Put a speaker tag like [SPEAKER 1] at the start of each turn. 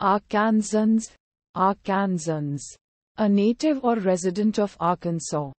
[SPEAKER 1] Arkansans, Arkansans. A native or resident of Arkansas.